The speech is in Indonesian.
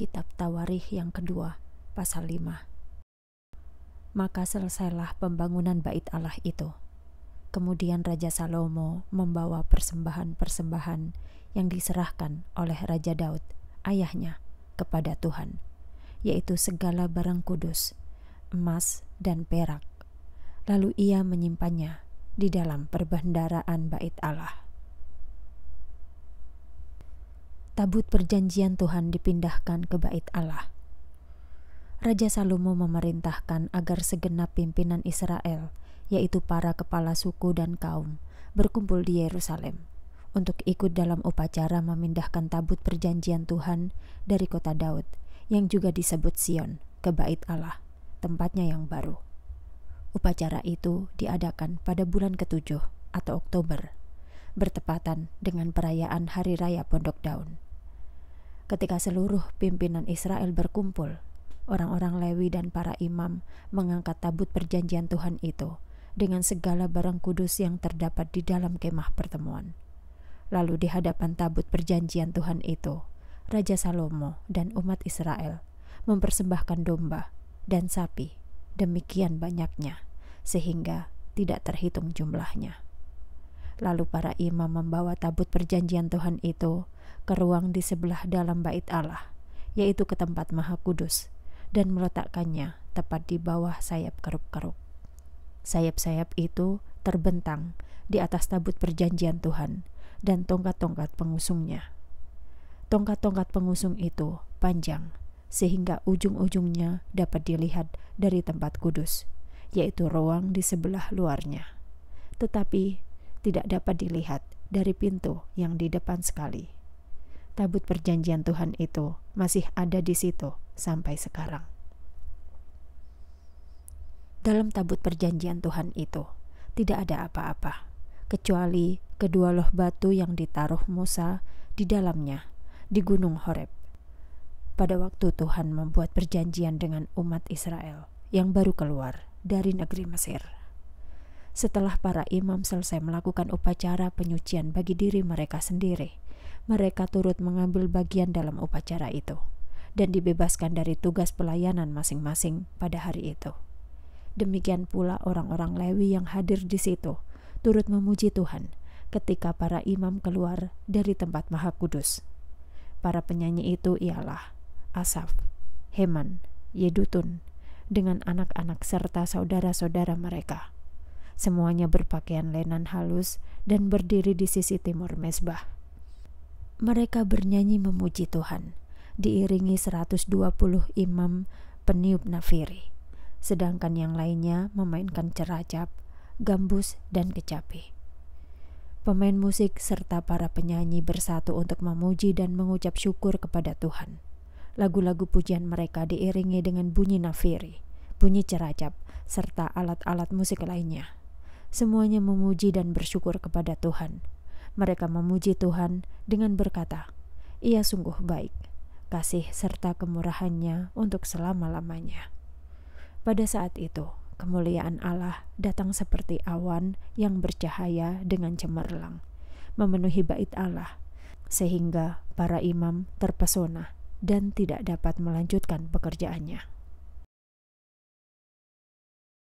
Kitab Tawarikh yang kedua, pasal 5. Maka selesailah pembangunan bait Allah itu. Kemudian Raja Salomo membawa persembahan-persembahan yang diserahkan oleh Raja Daud, ayahnya, kepada Tuhan, yaitu segala barang kudus, emas dan perak. Lalu ia menyimpannya di dalam perbendaraan bait Allah. Tabut perjanjian Tuhan dipindahkan ke bait Allah. Raja Salomo memerintahkan agar segenap pimpinan Israel, yaitu para kepala suku dan kaum, berkumpul di Yerusalem untuk ikut dalam upacara memindahkan tabut perjanjian Tuhan dari kota Daud, yang juga disebut Sion, ke bait Allah, tempatnya yang baru. Upacara itu diadakan pada bulan ketujuh atau Oktober, bertepatan dengan perayaan Hari Raya Pondok Daun. Ketika seluruh pimpinan Israel berkumpul, orang-orang Lewi dan para imam mengangkat tabut perjanjian Tuhan itu dengan segala barang kudus yang terdapat di dalam kemah pertemuan. Lalu di hadapan tabut perjanjian Tuhan itu, Raja Salomo dan umat Israel mempersembahkan domba dan sapi, demikian banyaknya, sehingga tidak terhitung jumlahnya. Lalu para imam membawa tabut perjanjian Tuhan itu ke ruang di sebelah dalam bait Allah, yaitu ke tempat maha kudus, dan meletakkannya tepat di bawah sayap keruk-keruk. Sayap-sayap itu terbentang di atas tabut perjanjian Tuhan dan tongkat-tongkat pengusungnya. Tongkat-tongkat pengusung itu panjang, sehingga ujung-ujungnya dapat dilihat dari tempat kudus, yaitu ruang di sebelah luarnya. Tetapi tidak dapat dilihat dari pintu yang di depan sekali tabut perjanjian Tuhan itu masih ada di situ sampai sekarang. Dalam tabut perjanjian Tuhan itu tidak ada apa-apa kecuali kedua loh batu yang ditaruh Musa di dalamnya di Gunung Horeb. Pada waktu Tuhan membuat perjanjian dengan umat Israel yang baru keluar dari negeri Mesir. Setelah para imam selesai melakukan upacara penyucian bagi diri mereka sendiri, mereka turut mengambil bagian dalam upacara itu dan dibebaskan dari tugas pelayanan masing-masing pada hari itu. Demikian pula orang-orang Lewi yang hadir di situ turut memuji Tuhan ketika para imam keluar dari tempat Maha Kudus. Para penyanyi itu ialah Asaf, Heman, Yedutun, dengan anak-anak serta saudara-saudara mereka. Semuanya berpakaian lenan halus dan berdiri di sisi timur mesbah mereka bernyanyi memuji Tuhan, diiringi 120 imam peniup nafiri, sedangkan yang lainnya memainkan ceracap, gambus, dan kecapi. Pemain musik serta para penyanyi bersatu untuk memuji dan mengucap syukur kepada Tuhan. Lagu-lagu pujian mereka diiringi dengan bunyi nafiri, bunyi ceracap, serta alat-alat musik lainnya. Semuanya memuji dan bersyukur kepada Tuhan mereka memuji Tuhan dengan berkata, "Ia sungguh baik, kasih serta kemurahannya untuk selama-lamanya." Pada saat itu, kemuliaan Allah datang seperti awan yang bercahaya dengan cemerlang, memenuhi bait Allah, sehingga para imam terpesona dan tidak dapat melanjutkan pekerjaannya.